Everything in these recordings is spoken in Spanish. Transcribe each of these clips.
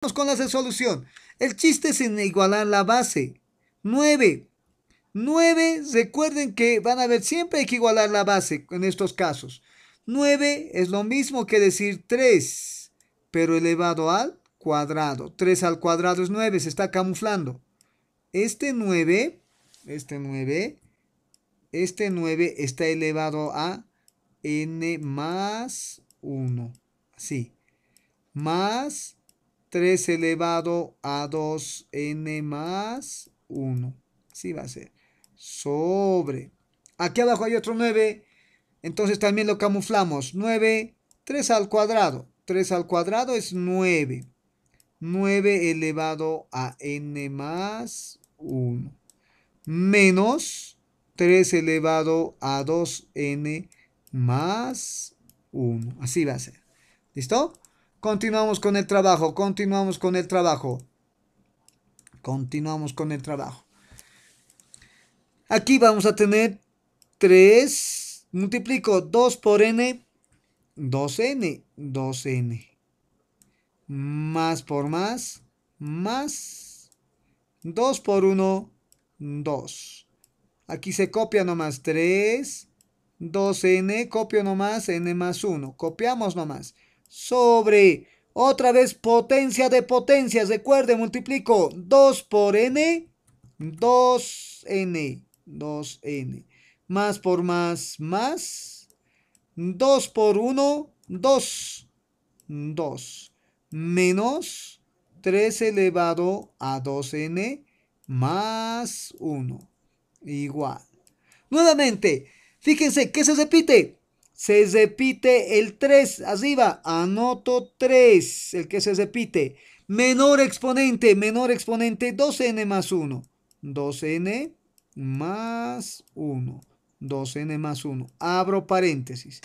Con la resolución. El chiste es en igualar la base. 9. 9, recuerden que van a ver, siempre hay que igualar la base en estos casos. 9 es lo mismo que decir 3, pero elevado al cuadrado. 3 al cuadrado es 9, se está camuflando. Este 9, este 9, este 9 está elevado a n más 1. Así. Más 3 elevado a 2n más 1. Así va a ser. Sobre. Aquí abajo hay otro 9. Entonces también lo camuflamos. 9, 3 al cuadrado. 3 al cuadrado es 9. 9 elevado a n más 1. Menos 3 elevado a 2n más 1. Así va a ser. ¿Listo? Continuamos con el trabajo. Continuamos con el trabajo. Continuamos con el trabajo. Aquí vamos a tener 3. Multiplico 2 por n. 2n. 2n más por más, más 2 por 1, 2. Aquí se copia nomás 3, 2n, copio nomás n más 1. Copiamos nomás. Sobre, otra vez potencia de potencias. Recuerde, multiplico 2 por n, 2n, 2n. Más por más, más. 2 por 1, 2, 2 menos 3 elevado a 2n más 1 igual. Nuevamente, fíjense que se repite. Se repite el 3 arriba. Anoto 3, el que se repite. Menor exponente, menor exponente, 2n más 1. 2n más 1. 2n más 1. Abro paréntesis.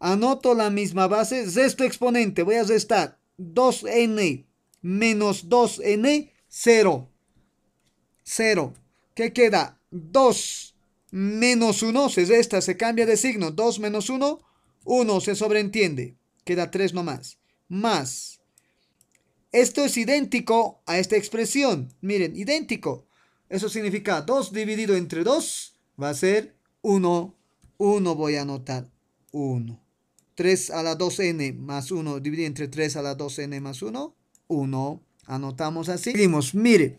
Anoto la misma base. Resto exponente. Voy a restar. 2n menos 2n, 0. 0. ¿Qué queda? 2 menos 1, se resta, se cambia de signo. 2 menos 1, 1 se sobreentiende. Queda 3 nomás. Más. Esto es idéntico a esta expresión. Miren, idéntico. Eso significa 2 dividido entre 2 va a ser 1. 1 voy a anotar. 1. 3 a la 2n más 1 dividido entre 3 a la 2n más 1, 1. Anotamos así. Seguimos, mire.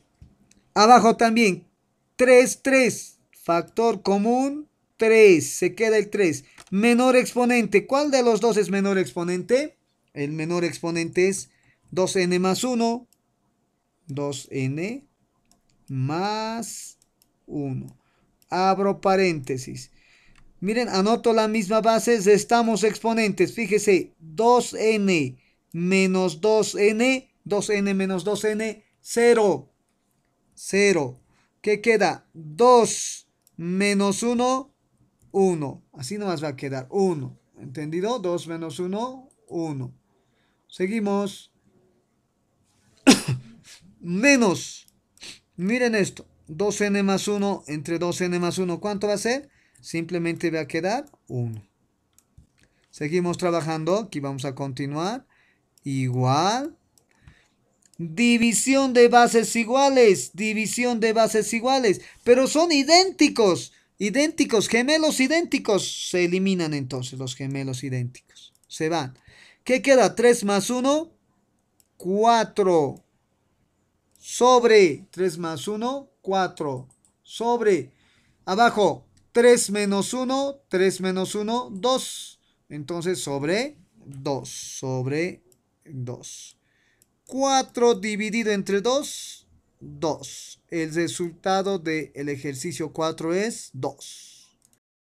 Abajo también, 3, 3. Factor común, 3. Se queda el 3. Menor exponente. ¿Cuál de los dos es menor exponente? El menor exponente es 2n más 1. 2n más 1. Abro paréntesis. Miren, anoto la misma base, estamos exponentes. Fíjese, 2n menos 2n, 2n menos 2n, 0. 0. ¿Qué queda? 2 menos 1, 1. Así nomás va a quedar 1. ¿Entendido? 2 menos 1, 1. Seguimos. menos. Miren esto. 2n más 1 entre 2n más 1. ¿Cuánto va a ser? simplemente va a quedar 1. Seguimos trabajando, aquí vamos a continuar. Igual. División de bases iguales, división de bases iguales, pero son idénticos, idénticos, gemelos idénticos. Se eliminan entonces los gemelos idénticos. Se van. ¿Qué queda? 3 más 1, 4. Sobre 3 más 1, 4. Sobre. Abajo, 3 menos 1, 3 menos 1, 2. Entonces sobre 2, sobre 2. 4 dividido entre 2, 2. El resultado del ejercicio 4 es 2.